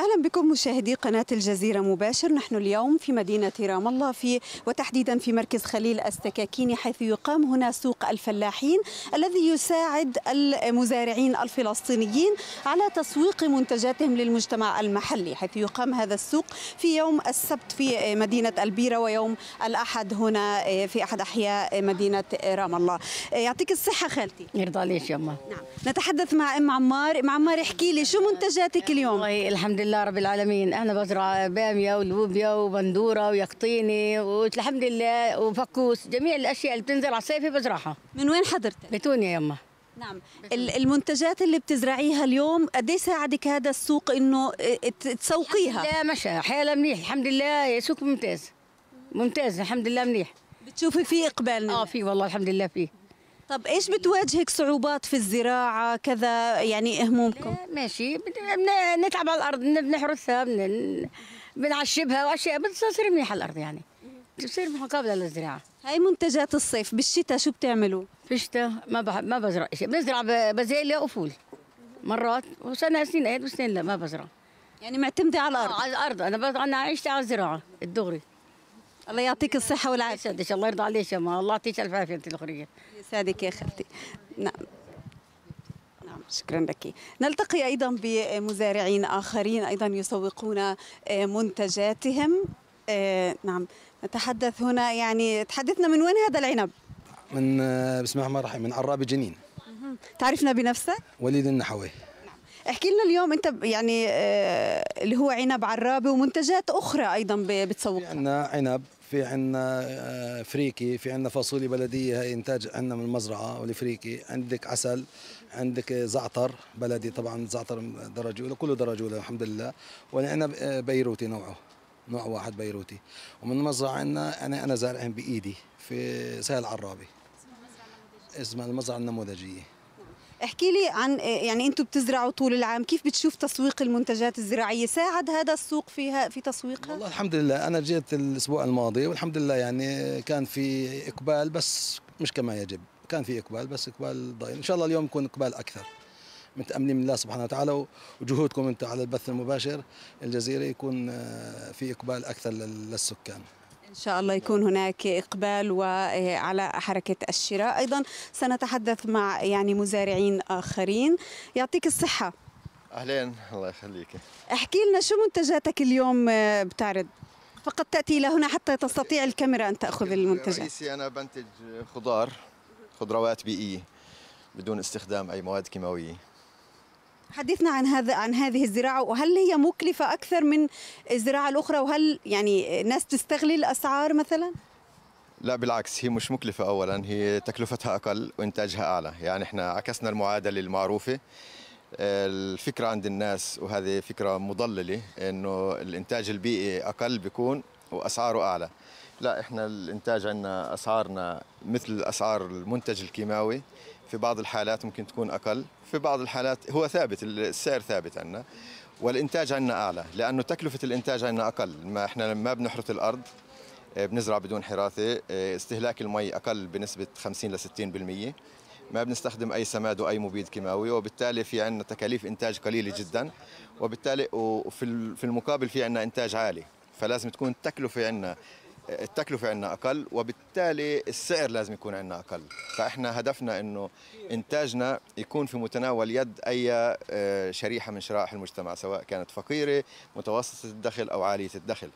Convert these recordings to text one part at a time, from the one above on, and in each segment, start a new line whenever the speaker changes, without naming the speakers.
أهلا بكم مشاهدي قناة الجزيرة مباشر. نحن اليوم في مدينة رام الله في وتحديدا في مركز خليل السكاكيني حيث يقام هنا سوق الفلاحين الذي يساعد المزارعين الفلسطينيين على تسويق منتجاتهم للمجتمع المحلي حيث يقام هذا السوق في يوم السبت في مدينة البيرة ويوم الأحد هنا في أحد أحياء مدينة رام الله. يعطيك الصحة خالتي.
يرضى عليك يما
نعم. نتحدث مع إم عمار. إم عمار احكي لي شو منتجاتك اليوم؟
والله الحمد لله رب العالمين. إحنا بزرع بامية ولوبيا وبندورة ويقطيني والحمد لله وفكوس. جميع الأشياء اللي بتنزل على الصيفي بزرعها.
من وين حضرتك؟
بتونيا يما
نعم. ال- المنتجات اللي بتزرعيها اليوم قد إيه ساعدك هذا السوق إنه ت- تسوقيها؟
لا مشى حيلا منيح. الحمد لله. سوق ممتاز. ممتاز. الحمد لله منيح.
بتشوفي في
إقبال
آه.
في والله الحمد لله فيه.
طب إيش بتواجهك صعوبات في الزراعة؟ كذا يعني همومكم
ماشي. نتعب على الأرض بن- بنحرثها بن- بنعشبها وأشياء بتصير منيحة الأرض يعني. بتصير قابله للزراعة.
هاي منتجات الصيف بالشتاء شو بتعملوا؟
في الشتاء ما بحب ما بزرع شيء. بنزرع بازيليا وفول. مرات وسنة سنين ايد وسنين لا ما بزرع.
يعني معتمدة على
آه،
الأرض
على الأرض. أنا بز... أنا عشت على الزراعة الدغري.
الله يعطيك الصحة
والعافية. الله يرضى عليك يا ما الله يعطيك ألف عافية أنت الأخرية.
يسعدك يا خالتي. نعم. نعم شكرا لك. نلتقي أيضا بمزارعين آخرين أيضا يسوقون آه، منتجاتهم. آه، نعم. نتحدث هنا يعني تحدثنا من وين هذا العنب؟
من آه، بسم الله الرحمن الرحيم من عرابي جنين.
تعرفنا بنفسك؟
وليد النحوي.
احكي لنا اليوم أنت يعني اللي هو عنب عرابي ومنتجات أخرى
أيضا
بتسوقها.
عندنا عنب في عندنا آه، فريكي في عندنا فاصوليا بلدية هي إنتاج عندنا من المزرعة والفريكي عندك عسل عندك زعتر بلدي طبعا زعتر درجة أولى كله درجة أولى الحمد لله. والعنب آه، بيروتي نوعه نوع واحد بيروتي. ومن المزرعة عندنا أنا أنا زارعهم بإيدي في سهل عرابي. اسمها المزرعة النموذجية.
احكي لي عن يعني أنتم بتزرعوا طول العام كيف بتشوف تسويق المنتجات الزراعية؟ ساعد هذا السوق فيها في تسويقها؟
والله الحمد لله أنا جيت الأسبوع الماضي والحمد لله يعني كان في إقبال بس مش كما يجب كان في إقبال بس إقبال ضئيل. إن شاء الله اليوم يكون إقبال أكثر متأملين من الله سبحانه وتعالى وجهودكم انت على البث المباشر الجزيرة يكون آه، في إقبال أكثر لل- للسكان.
إن شاء الله يكون هناك إقبال وعلى حركة الشراء. أيضا سنتحدث مع يعني مزارعين آخرين. يعطيك الصحة.
أهلين الله يخليك.
احكي لنا شو منتجاتك اليوم آه، بتعرض؟ فقط تأتي إلى هنا حتى تستطيع الكاميرا أن تأخذ المنتجات.
رئيسي أنا بنتج خضار خضروات بيئية بدون استخدام أي مواد كيماوية.
حدثنا عن هذا عن هذه الزراعة وهل هي مكلفة أكثر من الزراعة الأخرى؟ وهل يعني ناس تستغل الأسعار مثلا؟
لا بالعكس هي مش مكلفة اولا هي تكلفتها أقل وإنتاجها أعلى. يعني إحنا عكسنا المعادلة المعروفة. الفكرة عند الناس وهذه فكرة مضللة إنه الإنتاج البيئي أقل بيكون وأسعاره أعلى. لا إحنا الإنتاج عندنا أسعارنا مثل اسعار المنتج الكيماوي. في بعض الحالات ممكن تكون أقل في بعض الحالات هو ثابت السعر ثابت عندنا. والإنتاج عندنا أعلى لأنه تكلفة الإنتاج عندنا أقل. ما إحنا ما بنحرث الأرض آه، بنزرع بدون حراثه آه، استهلاك المي أقل بنسبة 50 ل 60% ما بنستخدم أي سماد وأي مبيد كيماوي وبالتالي في عندنا تكاليف إنتاج قليلة جدا. وبالتالي وفي ال- في المقابل في عندنا إنتاج عالي. فلازم تكون التكلفة عندنا التكلفة عندنا أقل وبالتالي السعر لازم يكون عندنا أقل. فإحنا هدفنا أنه إنتاجنا يكون في متناول يد أي آه، شريحة من شرائح المجتمع سواء كانت فقيرة متوسطة الدخل أو عالية الدخل.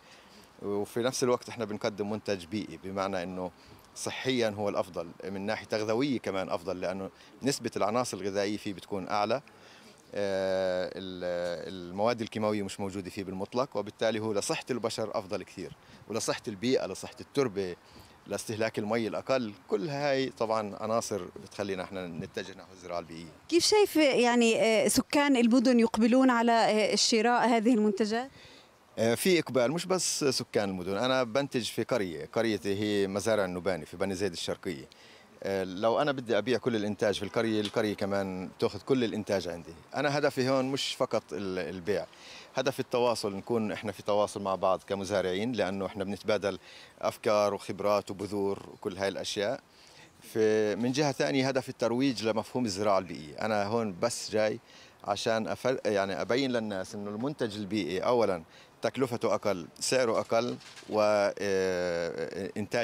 وفي نفس الوقت إحنا بنقدم منتج بيئي بمعنى إنه صحيا هو الأفضل من ناحية تغذوية كمان أفضل لأنه نسبة العناصر الغذائية فيه بتكون ال- المواد الكيماوية مش موجودة فيه بالمطلق وبالتالي هو لصحة البشر أفضل كثير ولصحة البيئة لصحة التربة لاستهلاك المي الأقل كل هاي طبعا عناصر بتخلينا إحنا نتجه نحو الزراعة البيئية
كيف شايف يعني آه، سكان المدن يقبلون على آه، شراء هذه المنتجات؟
آه، في إقبال مش بس سكان المدن أنا بنتج في قرية قريتي هي مزارع النوباني في بني زيد الشرقية آه، لو أنا بدي أبيع كل الإنتاج في القرية القرية كمان تاخذ كل الإنتاج عندي. أنا هدفي هون مش فقط ال- البيع. هدف التواصل نكون إحنا في تواصل مع بعض كمزارعين لأنه إحنا بنتبادل أفكار وخبرات وبذور وكل هاي الأشياء. في من جهة ثانية هدف الترويج لمفهوم الزراعة البيئية. أنا هون بس جاي عشان أفل يعني أبين للناس إنه المنتج البيئي اولا تكلفته أقل سعره أقل وانتاج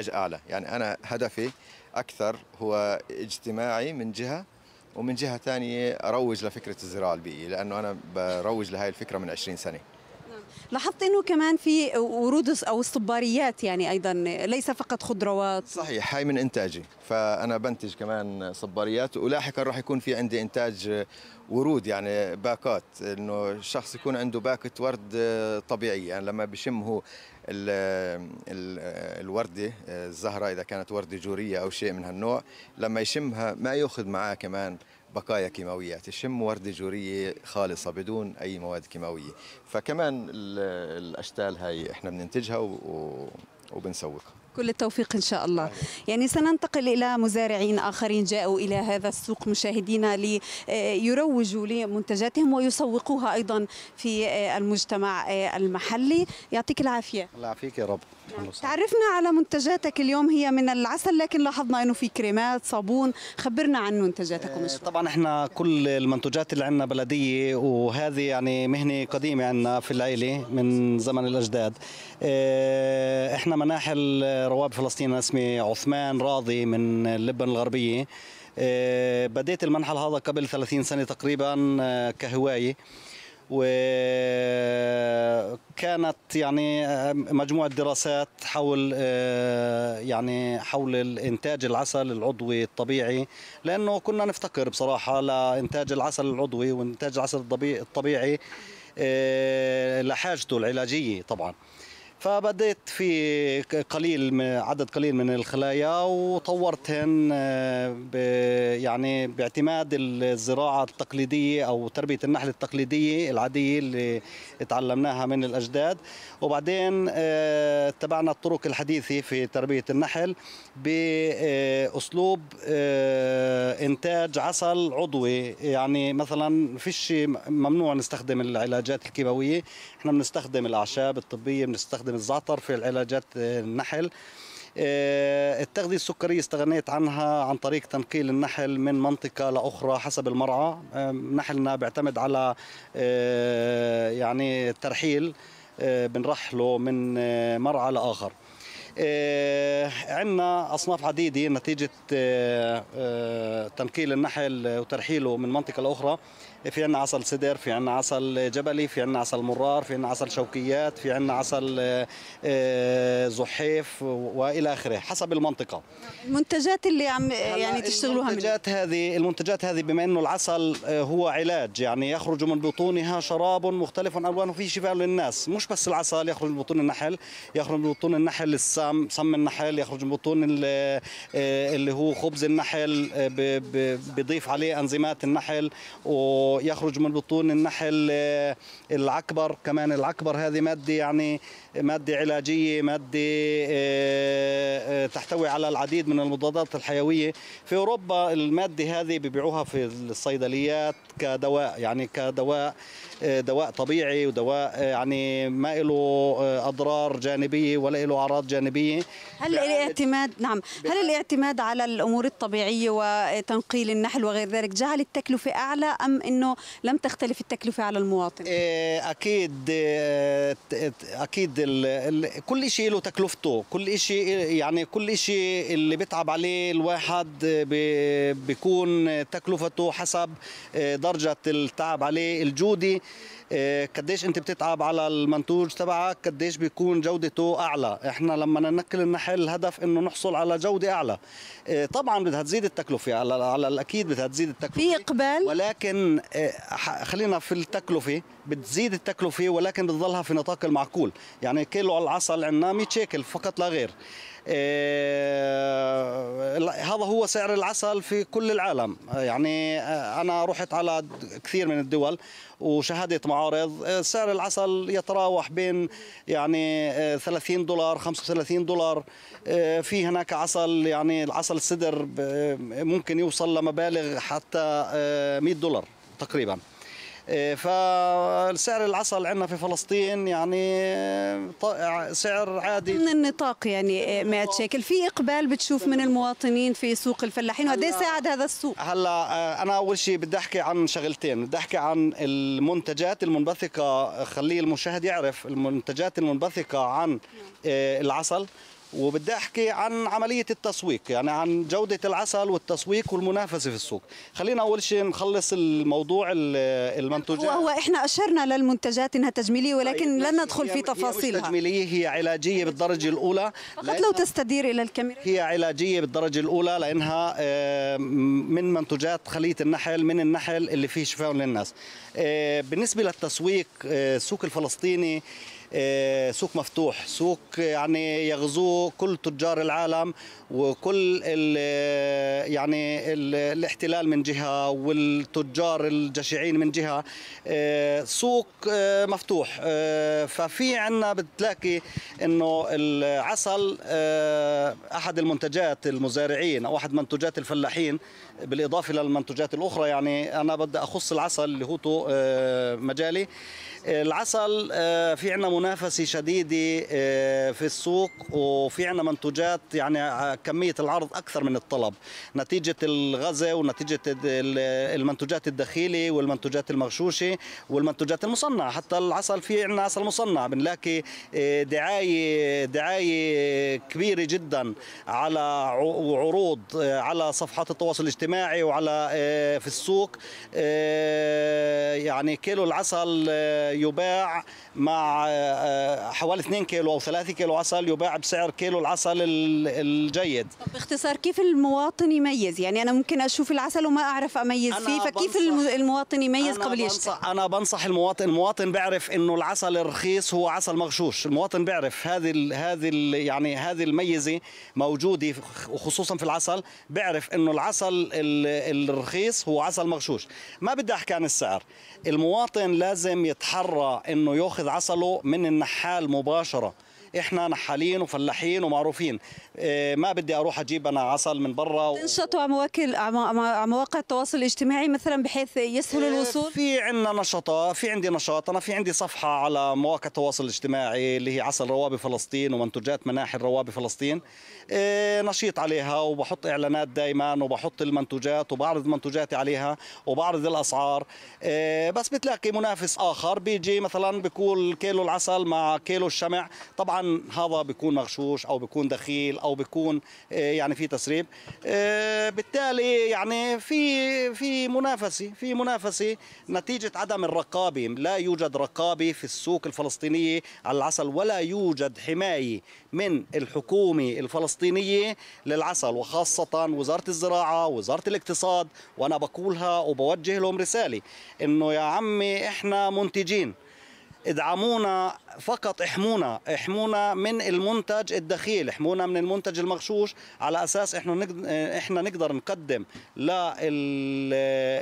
أعلى. يعني أنا هدفي أكثر هو اجتماعي من جهة ومن جهة ثانية أروج لفكرة الزراعة البيئية لأنه أنا بروج لهي الفكرة من 20 سنة.
لاحظت إنه كمان في ورود أو الصباريات يعني أيضا ليس فقط خضروات.
صحيح هاي من إنتاجي. فأنا بنتج كمان صباريات ولاحقا راح يكون في عندي إنتاج ورود يعني باكات إنه الشخص يكون عنده باكة ورد طبيعية يعني لما بشم هو ال ال الوردة الزهرة إذا كانت وردة جورية أو شيء من هالنوع لما يشمها ما يأخذ معاه كمان بقايا كيماويات يشم وردة جورية خالصة بدون أي مواد كيماوية. فكمان الأشتال هاي إحنا بننتجها وبنسوقها.
كل التوفيق إن شاء الله. يعني سننتقل إلى مزارعين آخرين جاءوا إلى هذا السوق مشاهدينا ليروجوا لمنتجاتهم ويسوقوها أيضا في المجتمع المحلي. يعطيك العافية.
الله يعافيك يا رب.
تعرفنا على منتجاتك اليوم هي من العسل لكن لاحظنا إنه في كريمات صابون. خبرنا عن منتجاتكم شوي
طبعا إحنا كل المنتجات اللي عندنا بلدية وهذه يعني مهنة قديمة عندنا في العيله من زمن الأجداد. إحنا مناحل رواب فلسطين اسمي عثمان راضي من اللبن الغربية. بديت المنحل هذا قبل 30 سنة تقريبا كهواية. وكانت يعني مجموعة دراسات حول يعني حول الإنتاج العسل العضوي الطبيعي لأنه كنا نفتقر بصراحة لإنتاج العسل العضوي وإنتاج العسل الطبيعي لحاجته العلاجية طبعاً. فبديت في قليل عدد قليل من الخلايا وطورتهن يعني باعتماد الزراعة التقليدية أو تربية النحل التقليدية العادية اللي تعلمناها من الأجداد. وبعدين اتبعنا الطرق الحديثة في تربية النحل بأسلوب إنتاج عسل عضوي. يعني مثلا فيش ممنوع نستخدم العلاجات الكيماوية. إحنا بنستخدم الأعشاب الطبية بنستخدم الزعتر في العلاجات النحل. التغذية السكرية استغنيت عنها عن طريق تنقيل النحل من منطقة لأخرى حسب المرعى. نحلنا بيعتمد على يعني ترحيل بنرحله من مرعى لآخر. عندنا أصناف عديدة نتيجة تنقيل النحل وترحيله من منطقة لأخرى. في عنا عسل سدر في عنا عسل جبلي في عنا عسل مرار في عنا عسل شوكيات في عنا عسل زحيف وإلى آخره حسب المنطقة.
المنتجات اللي عم يعني تشتغلوها
المنتجات هذه المنتجات هذه بما إنه العسل هو علاج يعني يخرج من بطونها شراب مختلف ألوانه فيه شفاء للناس. مش بس العسل يخرج من بطون النحل يخرج من بطون النحل السم سم النحل يخرج من بطون اللي هو خبز النحل بيضيف عليه انزيمات النحل و يخرج من بطون النحل العكبر كمان العكبر هذه مادة يعني مادة علاجية مادة تحتوي على العديد من المضادات الحيوية. في أوروبا المادة هذه بيبيعوها في الصيدليات كدواء يعني كدواء دواء طبيعي ودواء يعني ما له أضرار جانبية ولا له أعراض جانبية.
هل الاعتماد نعم. هل الاعتماد على الأمور الطبيعية وتنقيل النحل وغير ذلك؟ جعل التكلفه أعلى أم إنه لم تختلف التكلفة على المواطن؟
أكيد أكيد ال ال كل شيء له تكلفته. كل شيء يعني كل شيء اللي بيتعب عليه الواحد بيكون تكلفته حسب درجة التعب عليه الجودي. قديش أنت بتتعب على المنتوج تبعك قديش بيكون جودته أعلى. إحنا لما ننقل النحل الهدف إنه نحصل على جودة أعلى. طبعا بدها تزيد التكلفة. على على الأكيد بدها تزيد التكلفة.
في إقبال؟
ولكن خلينا في التكلفة. بتزيد التكلفة ولكن بتظلها في نطاق المعقول. يعني كيلو العسل عندنا 100 شيكل فقط لا غير. هذا هو سعر العسل في كل العالم. يعني أنا رحت على كثير من الدول وشاهدت معارض. سعر العسل يتراوح بين يعني 30 دولار 35 دولار. في هناك عسل يعني العسل السدر ممكن يوصل لمبالغ حتى 100 دولار تقريبا. فسعر العسل عندنا في فلسطين يعني سعر عادي.
من النطاق يعني 100 شيكل. في إقبال بتشوف من المواطنين في سوق الفلاحين وقد إيه ساعد هذا السوق؟
هلا آه، أنا أول شيء بدي أحكي عن شغلتين. بدي أحكي عن المنتجات المنبثقة. خليه المشاهد يعرف المنتجات المنبثقة عن آه، العسل. وبدي أحكي عن عملية التسويق يعني عن جودة العسل والتسويق والمنافسة في السوق. خلينا أول شيء نخلص الموضوع ال- المنتوجات
هو هو إحنا أشرنا للمنتجات إنها تجميلية ولكن
طيب،
لن ندخل
هي-
في
هي
تفاصيلها.
تجميلية هي علاجية بالدرجة الأولى.
فقط لو تستدير إلى الكاميرا.
هي علاجية بالدرجة الأولى لأنها آه، من منتجات خليه النحل من النحل اللي فيه شفاء للناس. آه، بالنسبة للتسويق آه، السوق الفلسطيني سوق مفتوح سوق يعني يغزوه كل تجار العالم وكل ال- يعني ال- الاحتلال من جهة والتجار الجشعين من جهة. آه، سوق آه، مفتوح. آه، ففي عنا بتلاقي إنه العسل آه، أحد المنتجات المزارعين أو أحد منتجات الفلاحين بالإضافة للمنتجات الأخرى يعني أنا بدي أخص العسل اللي هو آه، مجالي. العسل آه، في عنا منافسة شديدة آه، في السوق وفي عنا منتجات يعني ع- كمية العرض أكثر من الطلب. نتيجة الغزة ونتيجة ال- المنتجات الدخيلة والمنتجات المغشوشة والمنتجات المصنعة. حتى العسل في عنا عسل مصنع بنلاقي آه، دعاية دعاية كبيرة جدا على وعروض آه، على صفحات التواصل الاجتماعي وعلى آه، في السوق. آه، يعني كيلو العسل آه، يباع مع آه، حوالي 2 كيلو أو 3 كيلو عسل يباع بسعر كيلو العسل ال- الجيد.
باختصار كيف المواطن يميز؟ يعني أنا ممكن أشوف العسل وما أعرف
أميز
فيه فكيف المواطن يميز قبل يشتري؟
أنا بنصح المواطن المواطن بيعرف إنه العسل الرخيص هو عسل مغشوش. المواطن بيعرف هذه ال هذه ال يعني هذه الميزة موجودة وخصوصا في العسل بيعرف إنه العسل ال- الرخيص هو عسل مغشوش. ما بدي أحكي عن السعر. المواطن لازم يتحرى انه ياخذ عسله من النحال مباشره. إحنا نحالين وفلاحين ومعروفين. إيه، ما بدي أروح أجيب أنا عسل من برا و...
تنشطوا على مواكل على مواقع التواصل الاجتماعي مثلا بحيث يسهل الوصول؟
في عندنا نشاطات في عندي نشاط. أنا في عندي صفحة على مواقع التواصل الاجتماعي اللي هي عسل روابي فلسطين ومنتجات مناحل روابي فلسطين. إيه، نشيط عليها وبحط إعلانات دائما وبحط المنتجات وبعرض منتجاتي عليها وبعرض الأسعار. إيه، بس بتلاقي منافس آخر بيجي مثلا بيقول كيلو العسل مع كيلو الشمع. طبعا هذا بيكون مغشوش أو بيكون دخيل أو بيكون إيه، يعني في تسريب. إيه، بالتالي يعني في في منافسة في منافسة نتيجة عدم الرقابة. لا يوجد رقابة في السوق الفلسطينية على العسل ولا يوجد حماية من الحكومة الفلسطينية للعسل وخاصة وزارة الزراعة وزارة الاقتصاد وأنا بقولها وبوجه لهم رسالة إنه يا عمي إحنا منتجين. ادعمونا فقط احمونا احمونا من المنتج الدخيل احمونا من المنتج المغشوش على أساس إحنا نقدر إحنا نقدر نقدم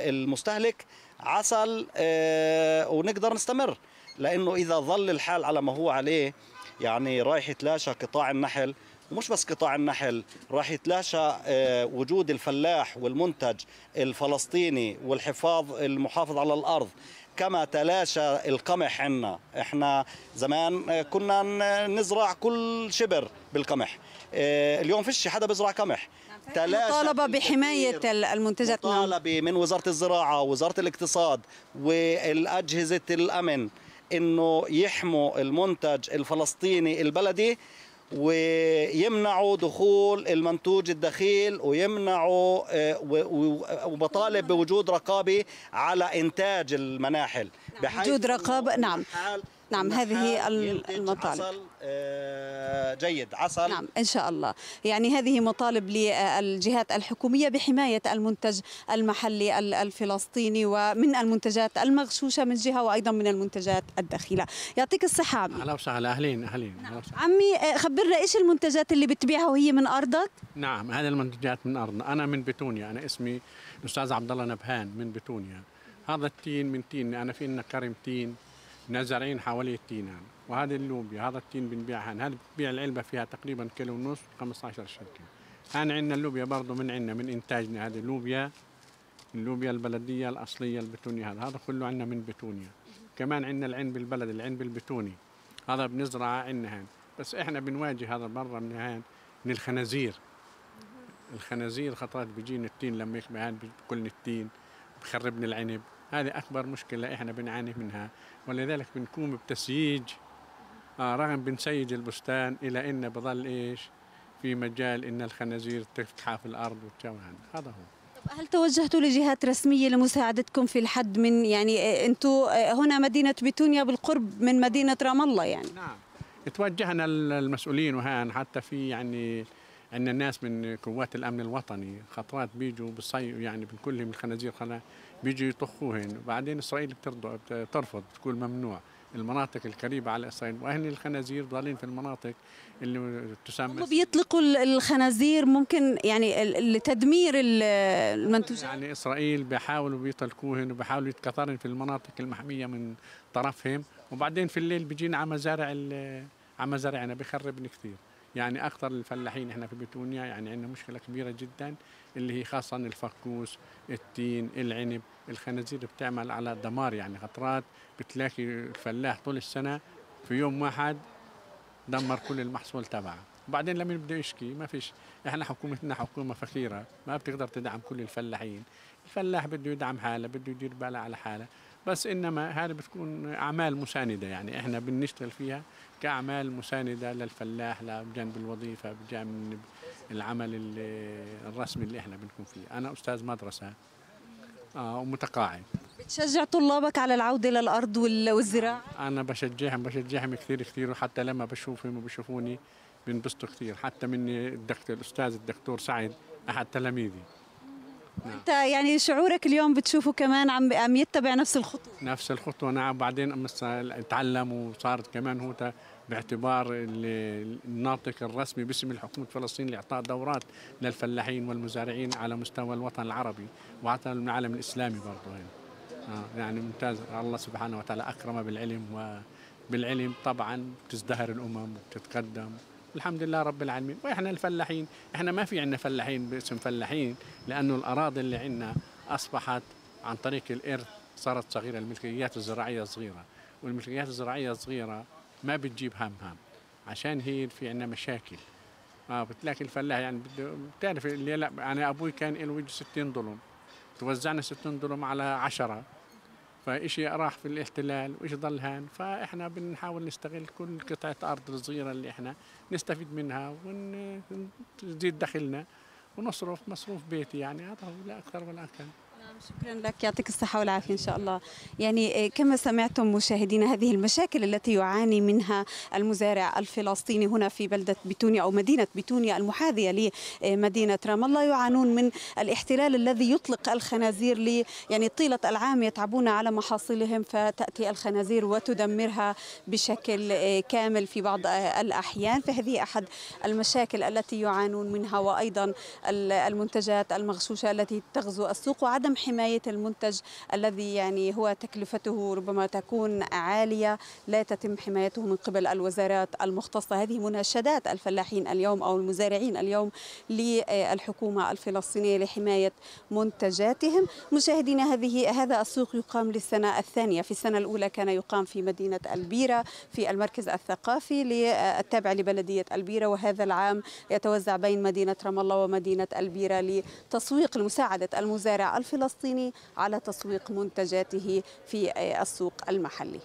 للمستهلك عسل آه، ونقدر نستمر. لأنه إذا ظل الحال على ما هو عليه يعني رايح يتلاشى قطاع النحل ومش بس قطاع النحل راح يتلاشى آه، وجود الفلاح والمنتج الفلسطيني والحفاظ المحافظ على الأرض. كما تلاشى القمح عنا. إحنا زمان آه، كنا نزرع كل شبر بالقمح. آه، اليوم فيش حدا بيزرع قمح. تلاشى
مطالبة بحماية المنتجات نعم.
مطالبة من وزارة الزراعة ووزارة الاقتصاد والأجهزة الأمن إنه يحموا المنتج الفلسطيني البلدي. ويمنعوا دخول المنتوج الدخيل ويمنعوا آه، وبطالب بوجود رقابة على إنتاج المناحل بحيث
وجود
إنه
رقابة، نعم. نعم، هذه
ينتج
المطالب.
عسل آه، جيد. عسل
نعم إن شاء الله. يعني هذه مطالب للجهات الحكومية بحماية المنتج المحلي ال- الفلسطيني ومن المنتجات المغشوشة من جهة وأيضا من المنتجات الدخيلة يعطيك الصحة عمي.
أهلا وسهلا أهلين أهلين. أهلا وسهلا.
عمي آه، خبرنا إيش المنتجات اللي بتبيعها وهي من أرضك؟
نعم هذه المنتجات من ارضنا أنا من بتونيا. أنا اسمي الأستاذ عبد الله نبهان من بتونيا. هذا التين من تين. أنا في لنا كرم تين. نازرعين حوالي التين يعني. وهذه اللوبيا هذا التين بنبيعها هذا بتبيع العلبة فيها تقريبا كيلو ونص 15 شركة. انا عندنا اللوبيا برضه من عندنا من إنتاجنا. هذه اللوبيا اللوبيا البلدية الأصلية البتونية هذا. هذا كله عندنا من بتونيا. كمان عندنا العنب البلدي العنب البتوني هذا بنزرعه عندنا هون بس إحنا بنواجه هذا برا من هون من الخنازير. الخنازير خطرات بيجينا التين لما يخبى هان بكل التين بخربنا العنب. هذه أكبر مشكلة إحنا بنعاني منها ولذلك بنقوم بتسييج آه رغم بنسيج البستان إلى انه بضل إيش؟ في مجال إن الخنازير تفتح في الأرض وتشوهن هذا هو.
هل توجهتوا لجهات رسمية لمساعدتكم في الحد من يعني أنتم هنا مدينة بتونيا بالقرب من مدينة رام الله يعني؟
نعم. توجهنا المسؤولين وهان حتى في يعني عندنا ناس من قوات الأمن الوطني خطرات بيجوا بالصيف يعني بكلهم الخنازير خلا بيجوا يطخوهن. وبعدين إسرائيل بترضى بترفض بتقول ممنوع. المناطق القريبة على إسرائيل. واهل الخنازير ضالين في المناطق اللي تسمى
هم بيطلقوا ال- الخنازير ممكن يعني لتدمير ال- المنتوجات
يعني إسرائيل بيحاولوا بيطلقوهن وبيحاولوا يتكثرن في المناطق المحمية من طرفهم. وبعدين في الليل بيجينا على مزارع على مزارعنا بيخربن كثير. يعني أكثر الفلاحين إحنا في بتونيا يعني عندنا مشكلة كبيرة جدا اللي هي خاصه الفكوس التين العنب الخنازير بتعمل على دمار يعني خطرات. بتلاقي الفلاح طول السنة في يوم واحد دمر كل المحصول تبعه. وبعدين لما بده يشكي ما فيش. إحنا حكومتنا حكومة فقيرة ما بتقدر تدعم كل الفلاحين. الفلاح بده يدعم حاله بده يدير باله على حاله. بس إنما هذه بتكون أعمال مساندة يعني إحنا بنشتغل فيها كأعمال مساندة للفلاح بجانب الوظيفة بجانب العمل ال- الرسمي اللي إحنا بنكون فيه. أنا أستاذ مدرسة آه ومتقاعد.
بتشجع طلابك على العودة للارض وال- والزراعة؟
أنا بشجعهم بشجعهم كثير كثير وحتى لما بشوفهم وبشوفوني بينبسطوا كثير. حتى مني الدكتور الأستاذ الدكتور سعد أحد تلاميذي.
انت يعني شعورك اليوم بتشوفه كمان عم عم يتبع نفس الخطوة.
نفس الخطوة نعم. بعدين تعلم وصارت كمان هو باعتبار ال- الناطق الرسمي باسم الحكومة فلسطين لإعطاء دورات للفلاحين والمزارعين على مستوى الوطن العربي وحتى العالم الإسلامي برضه هنا. آه يعني ممتاز. الله سبحانه وتعالى أكرم بالعلم وبالعلم طبعا بتزدهر الأمم وبتتقدم الحمد لله رب العالمين. وإحنا الفلاحين إحنا ما في عندنا فلاحين باسم فلاحين لأنه الأراضي اللي عندنا أصبحت عن طريق الارث صارت صغيرة الملكيات الزراعية صغيرة والملكيات الزراعية الصغيره ما بتجيب هم هم. عشان هي في عندنا مشاكل. آه بتلاقي الفلاح يعني بده بتعرف اللي لا أنا أبوي كان له يجي 60 ظلم توزعنا 60 ظلم على 10 فإشي راح في الاحتلال وإيش ضل هان فإحنا بنحاول نستغل كل قطعة أرض الصغيرة اللي إحنا نستفيد منها ونزيد دخلنا ونصرف مصروف بيتي يعني هذا لا أكثر ولا أقل.
شكرا لك. يعطيك الصحة والعافية إن شاء الله. يعني آه، كما سمعتم مشاهدينا هذه المشاكل التي يعاني منها المزارع الفلسطيني هنا في بلدة بتونيا أو مدينة بتونيا المحاذية لمدينة رام. الله يعانون من الاحتلال الذي يطلق الخنازير لي يعني طيلة العام يتعبون على محاصيلهم فتأتي الخنازير وتدمرها بشكل آه، كامل في بعض آه، الأحيان. فهذه أحد المشاكل التي يعانون منها وأيضا ال- المنتجات المغشوشة التي تغزو السوق. وعدم حماية المنتج الذي يعني هو تكلفته ربما تكون عالية لا تتم حمايته من قبل الوزارات المختصة. هذه مناشدات الفلاحين اليوم أو المزارعين اليوم للحكومة الفلسطينية لحماية منتجاتهم. مشاهدينا هذه هذا السوق يقام للسنة الثانية. في السنة الأولى كان يقام في مدينة البيرة في المركز الثقافي التابع لبلدية البيرة. وهذا العام يتوزع بين مدينة رام الله ومدينة البيرة لتسويق لمساعدة المزارع الفلسطيني على تسويق منتجاته في السوق المحلي.